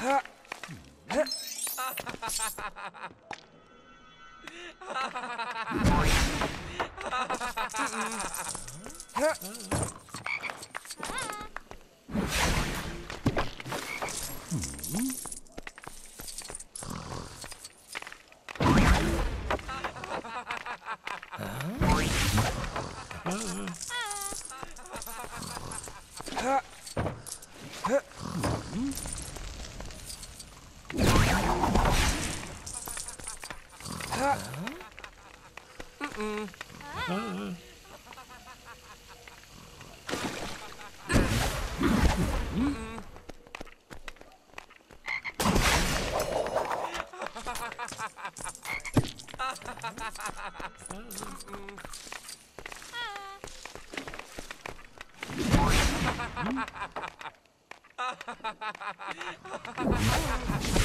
Ha! Ha ha ha ha ha!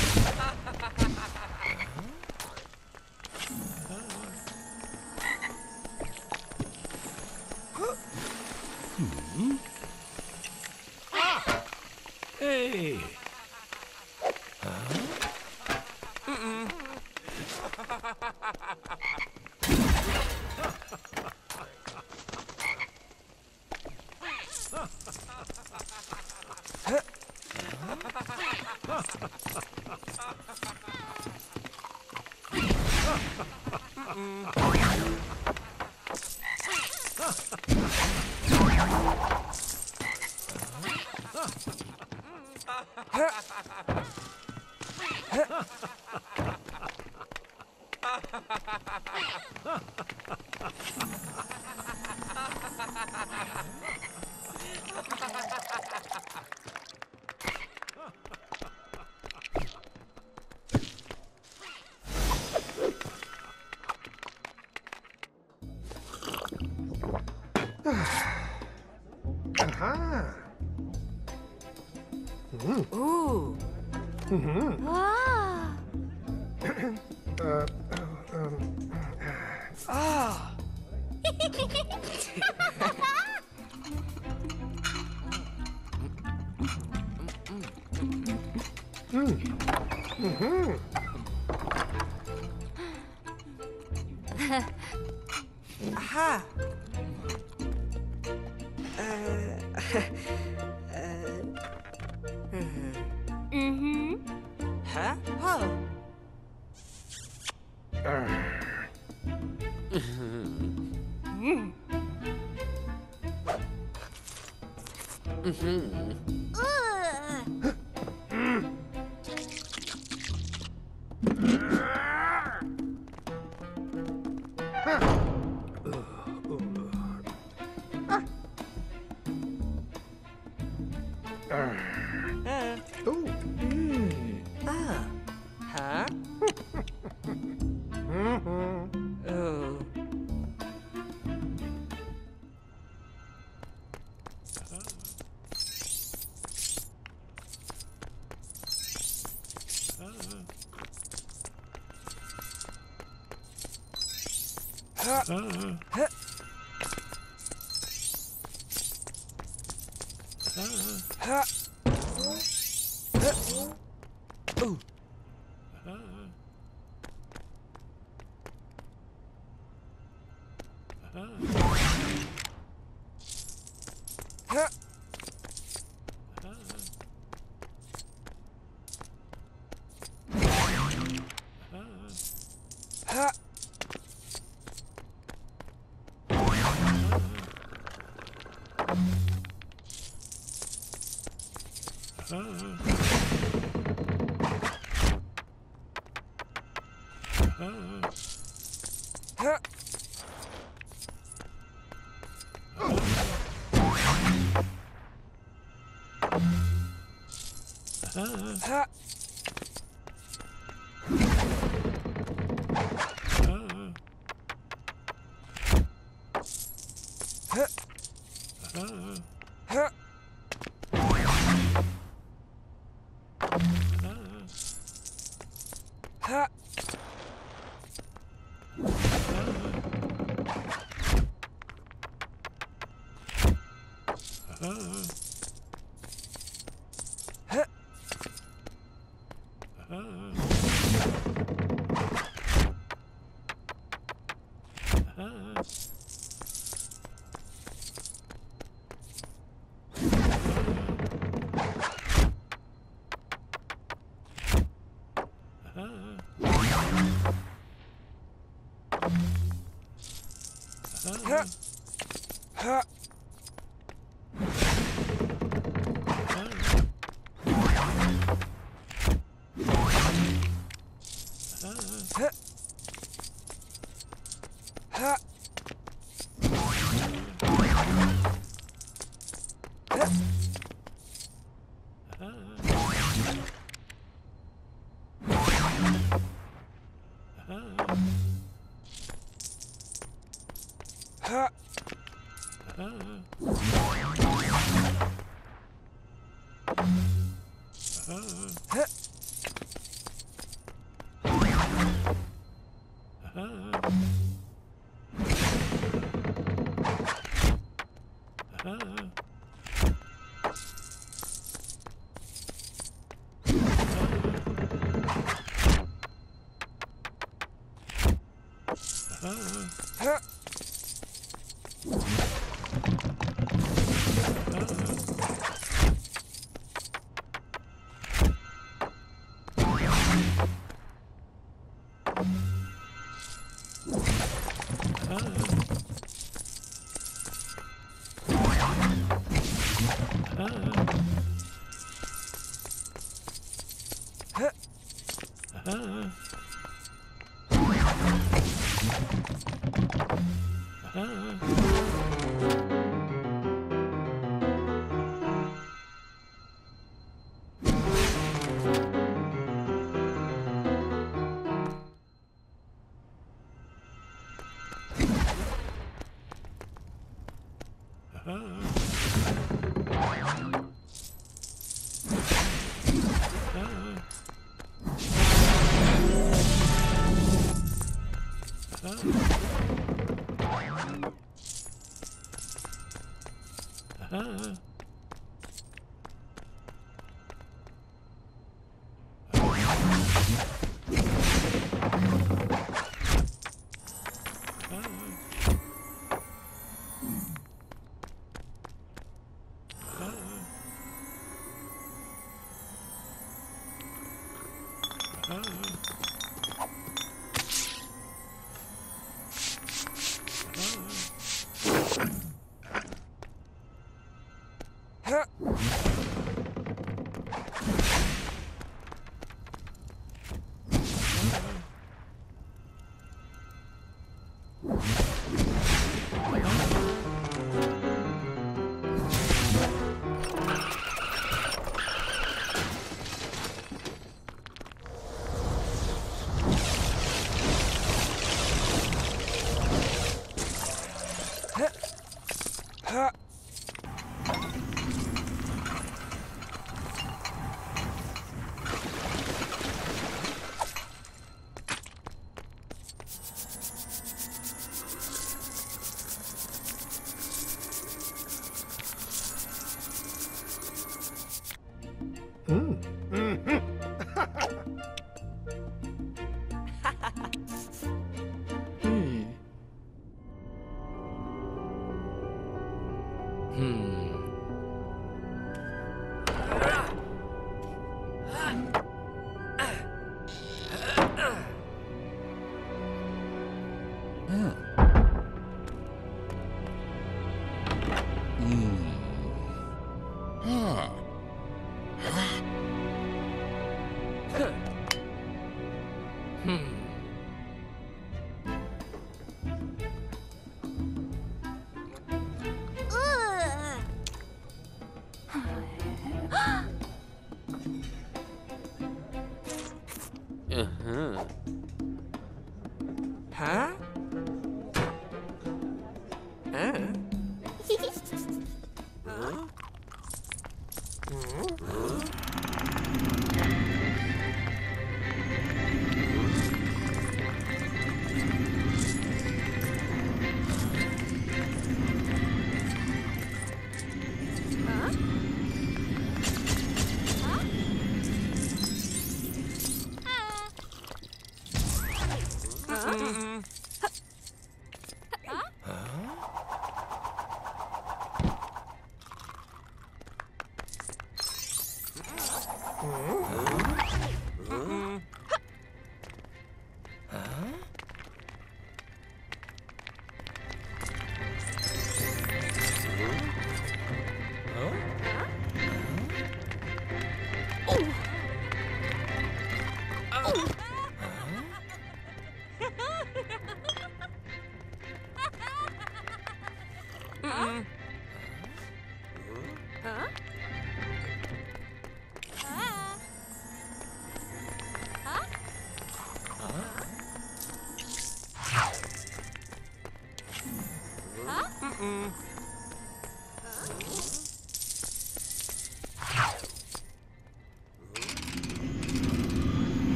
Hey. Aha. Ooh. Wow. Uh, um, Oh. Aha. Uh, Ooh. Huh. huh. -huh. Uh -huh. 하. Hmm. uh-huh. Mm-hmm.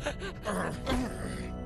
Hmm. Hmm. Hmm.